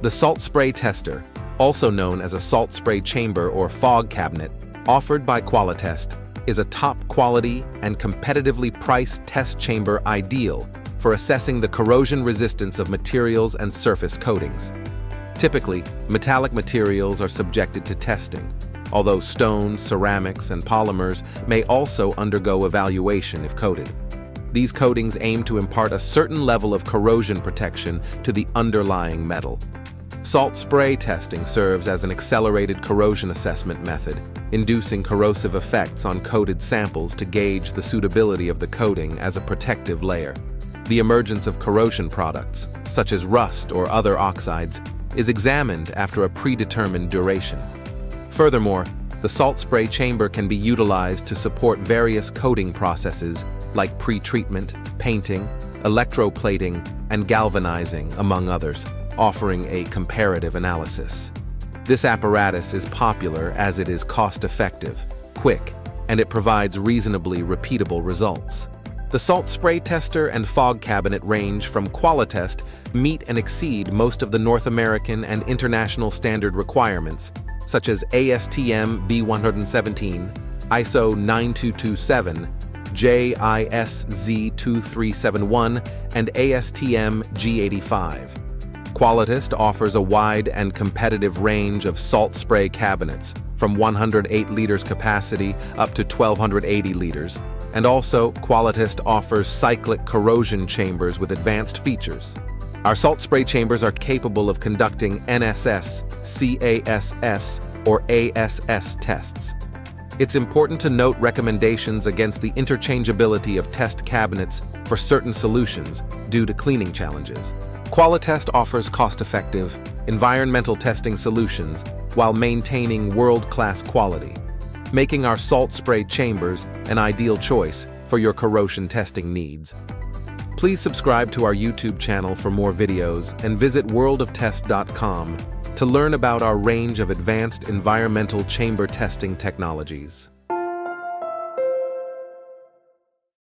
The salt spray tester, also known as a salt spray chamber or fog cabinet, offered by Qualitest, is a top-quality and competitively priced test chamber ideal for assessing the corrosion resistance of materials and surface coatings. Typically, metallic materials are subjected to testing, although stone, ceramics, and polymers may also undergo evaluation if coated. These coatings aim to impart a certain level of corrosion protection to the underlying metal. Salt spray testing serves as an accelerated corrosion assessment method, inducing corrosive effects on coated samples to gauge the suitability of the coating as a protective layer. The emergence of corrosion products, such as rust or other oxides, is examined after a predetermined duration. Furthermore, the salt spray chamber can be utilized to support various coating processes like pre-treatment, painting, electroplating, and galvanizing, among others, offering a comparative analysis. This apparatus is popular as it is cost-effective, quick, and it provides reasonably repeatable results. The salt spray tester and fog cabinet range from Qualitest meet and exceed most of the North American and international standard requirements, such as ASTM B117, ISO 9227, JISZ 2371, and ASTM G85. Qualitest offers a wide and competitive range of salt spray cabinets, from 108 liters capacity up to 1280 liters, and also Qualitest offers cyclic corrosion chambers with advanced features. Our salt spray chambers are capable of conducting NSS, CASS, or ASS tests. It's important to note recommendations against the interchangeability of test cabinets for certain solutions due to cleaning challenges. Qualitest offers cost-effective, environmental testing solutions while maintaining world-class quality, making our salt spray chambers an ideal choice for your corrosion testing needs. Please subscribe to our YouTube channel for more videos and visit worldoftest.com to learn about our range of advanced environmental chamber testing technologies.